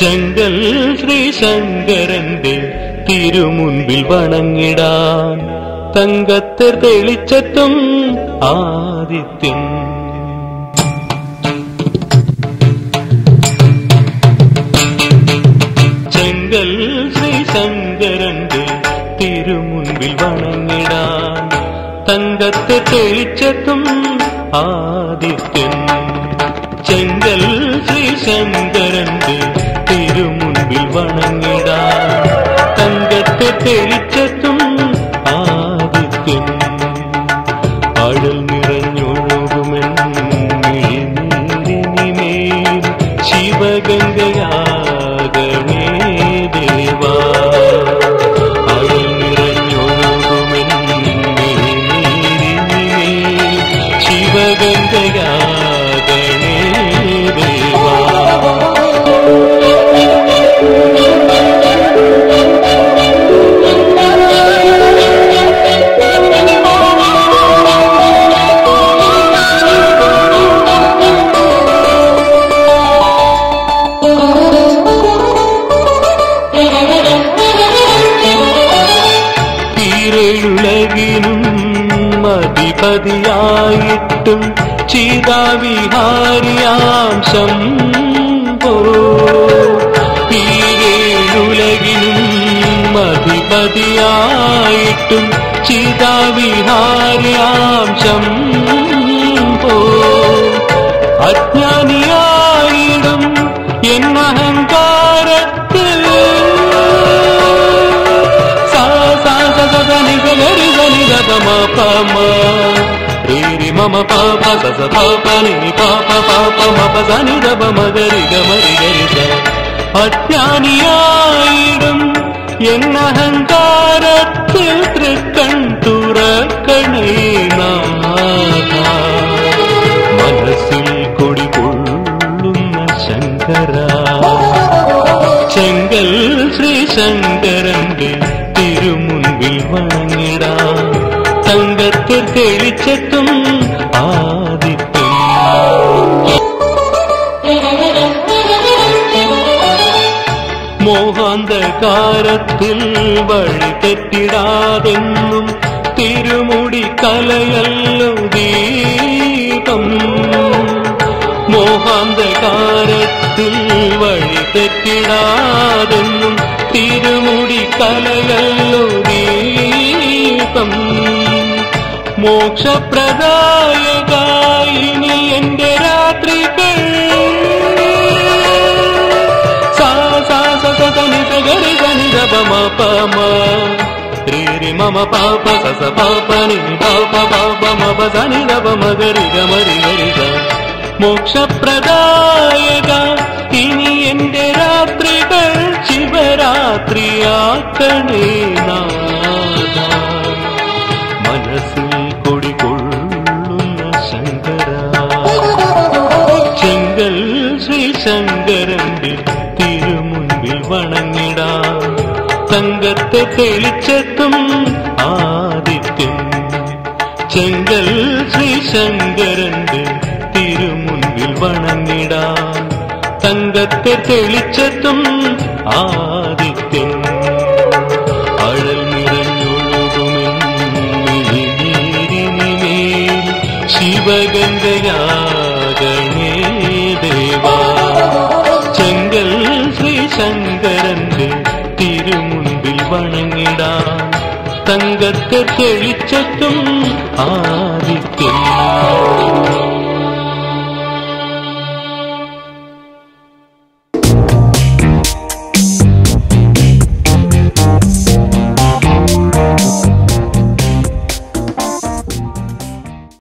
ചെങ്കൽ ശ്രീശങ്കരന്റെ തിരുമുൻപിൽ വണങ്ങിടാൻ തങ്കത്തെ തെളിച്ചെത്തും ആദിത്യൻ ചെങ്കൽ ശ്രീശങ്കരന്റെ തിരുമുൻപിൽ വണങ്ങിടാൻ തങ്കത്തെ തെളിച്ചെത്തും ആദിത്യൻ ചെങ്കൽ ശ്രീശങ്കരന്റെ തിരുമുൻപിൽ ಕೇಳಿ മതിപതിയായിട്ടും ചിതാവിഹാരിയാം ശംഭോ അധിപതിയായിട്ടും ചിതാവിഹാരിയാം ശംഭോ గమ పమ రీరి మమ పాప గజ పాప ని పాప పాప మప దని దబ మగరి గమరి గరిద அஜானியாயிடும் என் அகங்காரத்தில் திருக்கண் துறக்கணே மனசில் கொடி கொள்ளும் சங்கரா. செங்கல் ஸ்ரீ திருமுன்பில் வணங்கிடான் തങ്കത്തിൽ തെളിച്ചെത്തും ആദിത്യം. മോഹാന്തകാരത്തിൽ വഴി തെറ്റിടാതെന്നും തിരുമുടി കലയല്ലോ ദീപം. മോഹാന്തകാരത്തിൽ വഴി തെറ്റിടാതെന്നും തിരുമുടി കലയല്ലോ ദീപം. മോക്ഷപ്രദായകായിനി എന്റെ രാത്രികൾ സാ സാ സ സ സ നി സ ഗരി സ നി ധ പ മ പ മ രി രി മ മ പ തെളിച്ചെത്തും ആദിത്യം. ചെങ്കൽ ശ്രീശങ്കരന്റെ തിരുമുൻപിൽ വണങ്ങിടാ. തങ്കത്തെ തെളിച്ചത്തും ആദിത്യം. അഴൽ നിറഞ്ഞൊഴുകുമെന്നിഴിനീരിനിമേൽ ശിവഗന്ധയാകണേ ദേവാ. ചെങ്കൽ ശ്രീശങ്കരന്റെ തിരുമുൻപിൽ വണങ്ങിടാം തങ്കത്തെ തെളിച്ചെത്തും ആദിത്യം